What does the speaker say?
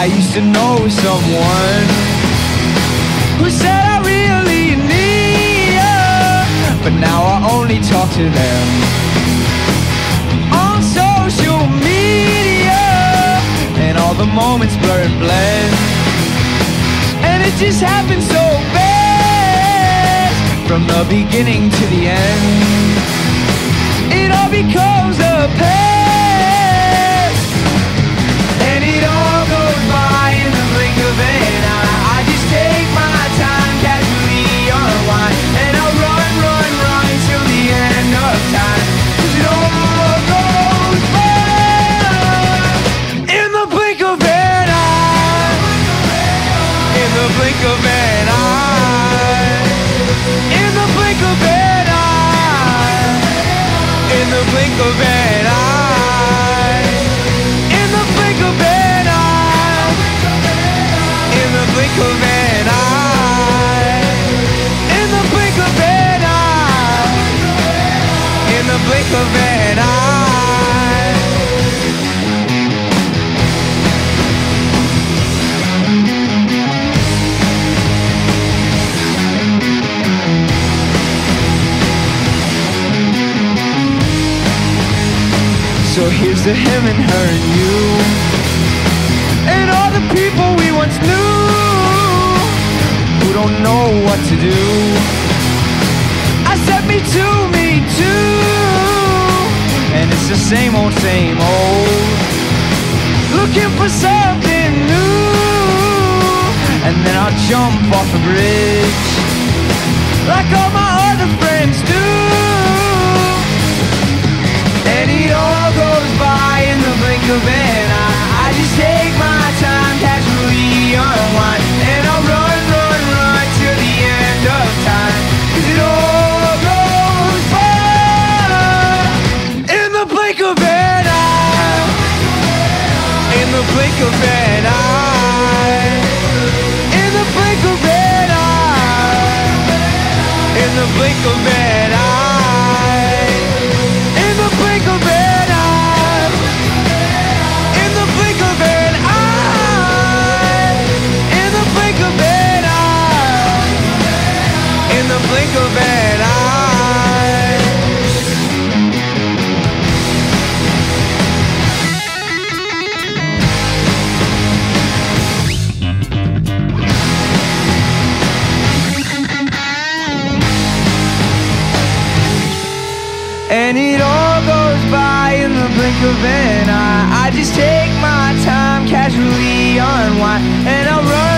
I used to know someone who said I really need you, but now I only talk to them on social media, and all the moments blur and blend, and it just happened so fast. From the beginning to the end. Blink of an eye. In the blink of an eye. In the blink of an eye. In the blink of an eye. In the blink of an eye. In the blink of an eye. In the blink of an eye. So here's to him and her and you. And all the people we once knew Who don't know what to do. I said me too, me too. And it's the same old, same old. Looking for something new. And then I'll jump off a bridge Like all my other friends do the blink of an eye. I just take my time, casually unwind, and I'll